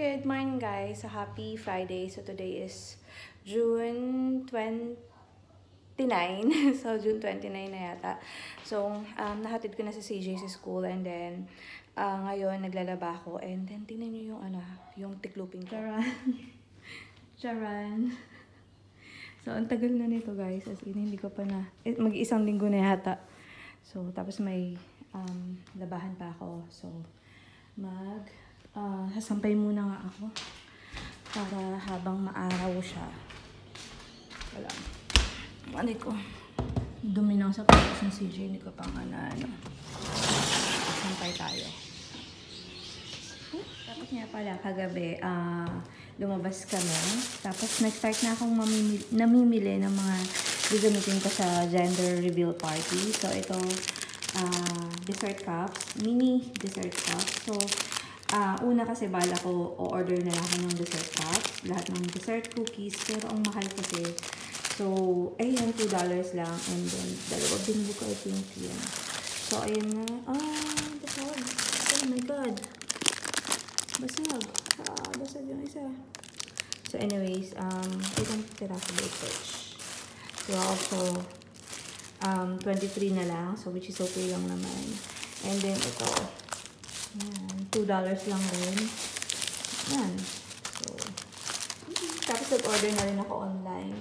Good morning guys. So happy Friday. So today is June 29. so June 29 na yata. So um, nahatid ko na sa CJ sa school and then uh, ngayon naglalaba ako and then tingnan niyo yung ano, yung tikluping ko. Charan. Charan. So ang tagal na nito guys. As in hindi ko pa na eh, mag-isang linggo na yata. So tapos may um, labahan pa ako. So mag uh, sasampay muna nga ako para habang maaraw siya. Wala. Mali ko. Dumi ng sapatos ng CJ. Hindi ko pang ano. Sampay tayo. Tapos nga pala, kagabi, ah, uh, lumabas kami. Tapos nag-start na akong mamimili, namimili ng mga gagamitin ko sa gender reveal party. So, ito, uh, dessert cups, mini dessert cups. So, uh, una kasi bala ko, o-order na lang ako ng dessert cups, lahat ng dessert cookies, pero ang mahal kasi. So, ayun, $2 lang. And then, dalawa binili ko, I think, yan. So, ayun na. Ah, basag. Oh my God. Basag. Ah, basag yung isa. So, anyways, um, itong tira ko by search. So, also, um, 23 na lang. So, which is okay lang naman. And then, ito. Yan. $2 lang rin. Yan. So, tapos nag-order na rin ako online.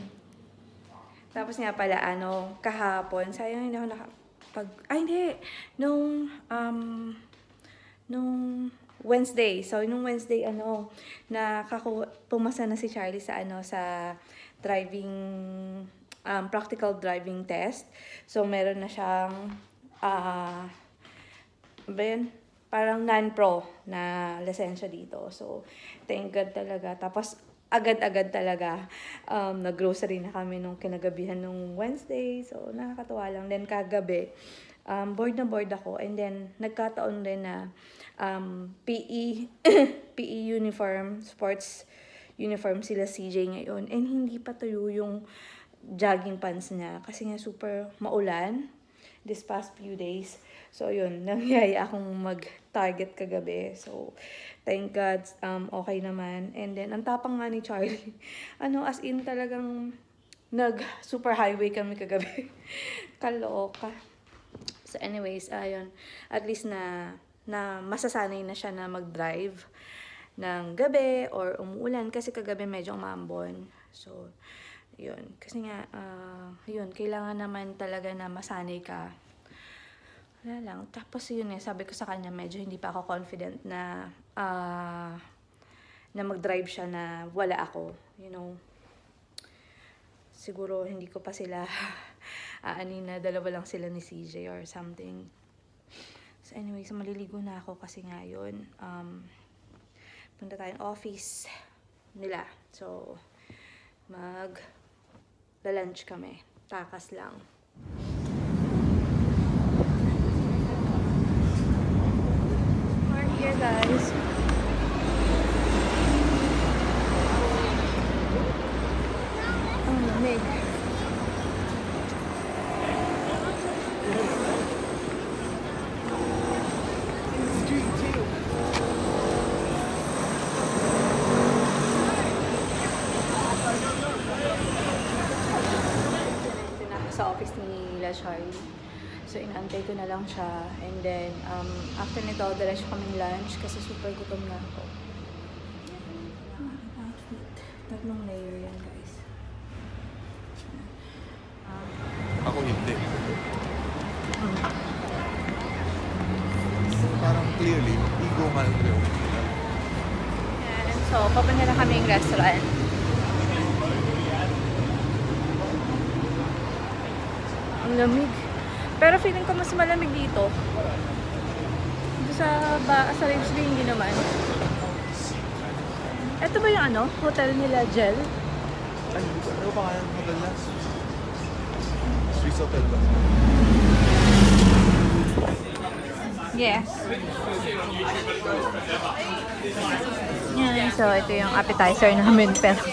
Tapos nga pala, ano, kahapon, sayang hindi ako nakapag... Ay, hindi! Nung, um, nung Wednesday. So, nung Wednesday, ano, nakaku pumasa na si Charlie sa, ano, sa driving um, practical driving test. So, meron na siyang, uh, ba? Parang non-pro na lisensya dito. So, thank God talaga. Tapos, agad-agad talaga, um, nag-grocery na kami nung kinagabihan nung Wednesday. So, nakakatuwa lang. Then, kagabi, um, board na board ako. And then, nagkataon rin na um, PE, PE uniform, sports uniform sila CJ ngayon. And hindi pa tuyo yung jogging pants niya kasi nga super maulan this past few days. So, yun, nangyaya akong mag-target kagabi. So, thank God, um, okay naman. And then, ang tapang nga ni Charlie, ano, as in talagang nag-super highway kami kagabi. Kaloka. So, anyways, ayun, at least na, na masasanay na siya na mag-drive ng gabi or umuulan kasi kagabi medyo umambon. So, yun. Kasi nga, uh, yun, kailangan naman talaga na masanay ka. Wala lang. Tapos yun eh, sabi ko sa kanya, medyo hindi pa ako confident na, uh, na mag-drive siya na wala ako. You know, siguro hindi ko pa sila, aanin na dalawa lang sila ni CJ or something. So anyways, maliligo na ako kasi nga yun, um, punta tayong office nila. So, mag lalunch kami. Takas lang. We're here guys. Ang lamig. Nila Charlie. So, inaantay ko na lang siya. And then, um, after nito, diretso kaming lunch kasi super gutom na ako. Outfit. Tatlong layer yan, guys. Um, ako hindi. Hmm. Parang clearly, ego yung And so, papunta na kaming restaurant. Ang lamig. Pero feeling ko mas malamig dito. Dito sa, ba, sa Raves Bay, hindi naman. Ito ba yung ano? Hotel nila, Gel? Ay. Ano pangalan ng hotel na? Swiss Hotel ba? Yes. Yan, so ito yung appetizer namin pero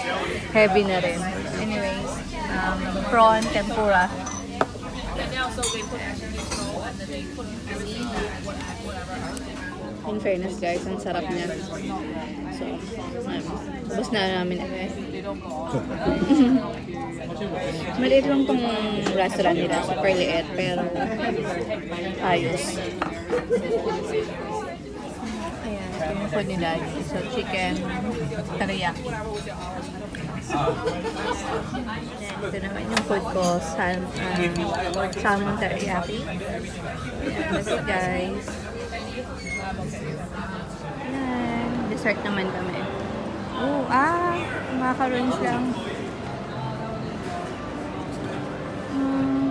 heavy na rin. Anyways, um, prawn, tempura so they put actually roll and then they put whatever. In fairness guys, ang sarap niya. So, ubos na namin agad. Maliit lang tong restaurant nila. Super liit, pero ayos. Ayan, ito yung food ni Daddy. So, chicken, teriyaki. Ito naman yung food ko, sal uh, salmon teriyaki. Ayan, that's it guys. Ayan, dessert naman kami. Oh, ah, macarons lang. Mm,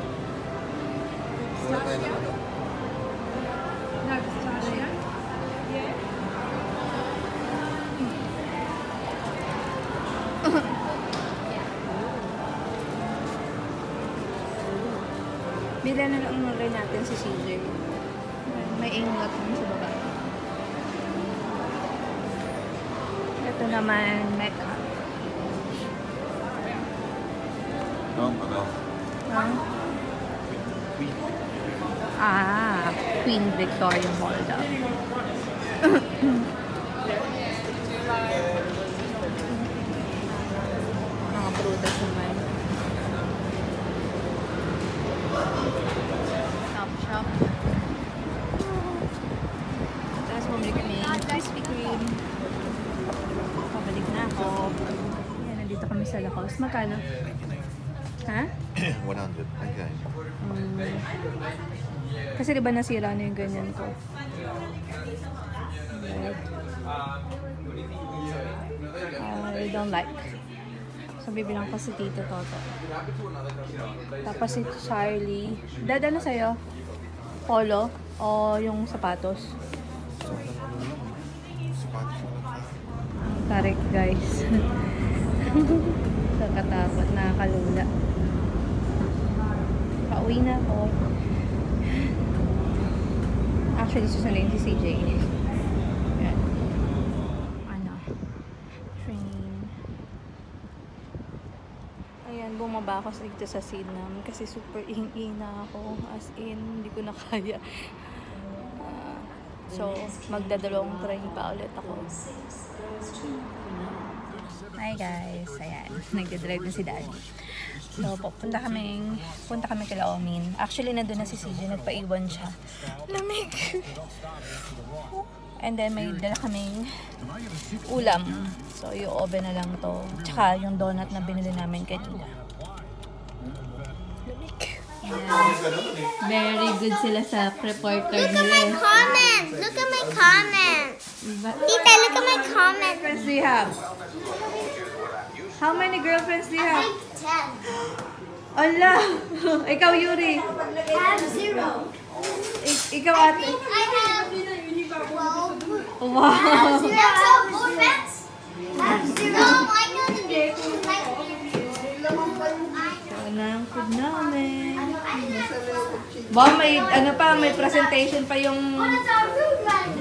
Wala tayo na lang rin natin si CJ. May ingot dun sa baba. Ito naman, Mecca. No, ano? Huh? Ah, Queen Victoria daw. Mga prutas naman. Shop, shop. Tapos bumili kami ng Krispy Kreme. Pabalik na ako. Yan, nandito kami sa Laos. Magkano? Ha? 100. Okay. Mm. Kasi di ba nasira na yung ganyan ko? Right. I don't like. So, bibilang ko si Tito Toto. Tapos si Charlie. Dad, ano sa'yo? Polo? O yung sapatos? Sapatos tarik, guys. Nakatakot, nakakalula. Pauwi na ako. Actually, susundin si CJ. Yan. Ano? Train. Ayan, bumaba ako sa- dito sa Sinam kasi super ing-ina ako. As in, hindi ko na kaya. Ah, so, magdadalawang train pa ulit ako. Hi guys, ayan, nagdadrive na si Daddy. So, pupunta kaming, punta kami kay Omin. Actually, nandun na si CJ, nagpaiwan siya. Lamig! And then, may dala kaming ulam. So, yung oven na lang to. Tsaka, yung donut na binili namin kanina. Lamig! Very good sila sa report card Look at my comments. Look at my comments. Tita, look at my comments. do you have? How many girlfriends do you have? Ten. Ala! Ikaw, Yuri. I have zero. Ik- ikaw, I ate. think I have twelve. Wow! Zero. I have boyfriends. I have zero. No, I know the. Like, Ito na ang food namin. Wow, may, ano pa, may presentation pa yung... What is our food like?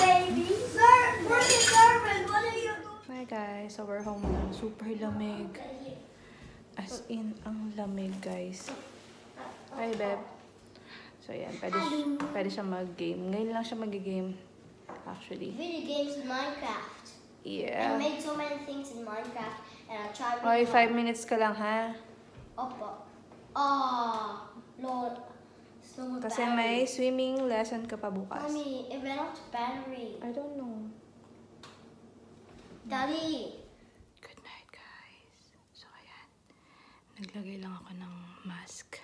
Baby. Sir, where's the servant? What are you doing? Hi guys, so we're home na. Super lamig. As in, ang lamig guys. Hi, Beb. So, yan. Pwede, pwede siya mag-game. Ngayon lang siya mag-game. Actually. Video games in Minecraft. I Yeah. made so many things in Minecraft, and I tried. Okay, five minutes ka lang, ha? Opo. Oh, Lord. With Kasi battery. may swimming lesson ka pa bukas. Mommy, it ran out of battery. I don't know. Daddy. Good night, guys. So, ayan. Naglagay lang ako ng mask.